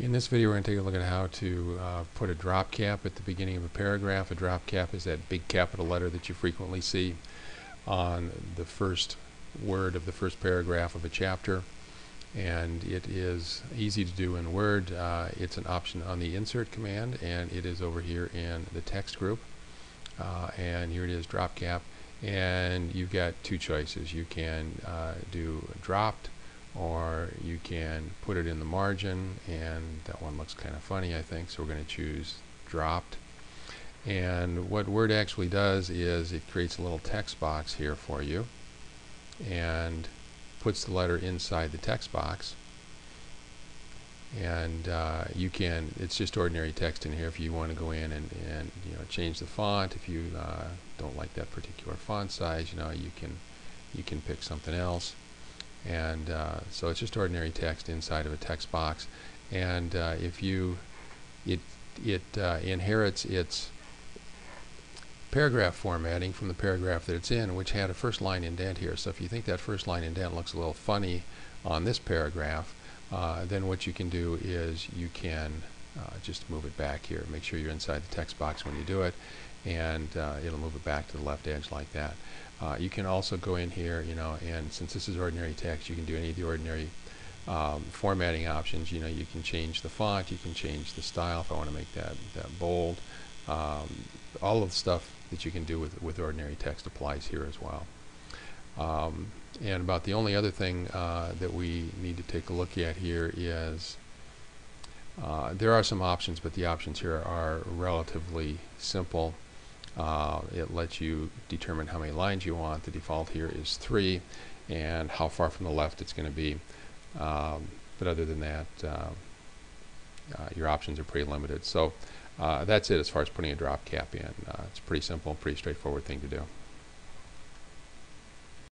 In this video, we're going to take a look at how to uh, put a drop cap at the beginning of a paragraph. A drop cap is that big capital letter that you frequently see on the first word of the first paragraph of a chapter. And it is easy to do in Word. Uh, it's an option on the insert command, and it is over here in the text group. Uh, and here it is, drop cap. And you've got two choices. You can uh, do dropped or you can put it in the margin and that one looks kind of funny I think so we're going to choose dropped. And what Word actually does is it creates a little text box here for you and puts the letter inside the text box. And uh, you can it's just ordinary text in here if you want to go in and, and you know change the font. If you uh, don't like that particular font size you know you can you can pick something else and uh, so it's just ordinary text inside of a text box. And uh, if you it it uh, inherits its paragraph formatting from the paragraph that it's in which had a first line indent here. So if you think that first line indent looks a little funny on this paragraph uh, then what you can do is you can uh, just move it back here. Make sure you're inside the text box when you do it and uh, it'll move it back to the left edge like that. Uh, you can also go in here, you know, and since this is ordinary text, you can do any of the ordinary um, formatting options. You know, you can change the font, you can change the style if I want to make that, that bold. Um, all of the stuff that you can do with, with ordinary text applies here as well. Um, and about the only other thing uh, that we need to take a look at here is uh, there are some options, but the options here are relatively simple. Uh, it lets you determine how many lines you want. The default here is three and how far from the left it's going to be. Um, but other than that, uh, uh, your options are pretty limited. So uh, that's it as far as putting a drop cap in. Uh, it's pretty simple, pretty straightforward thing to do.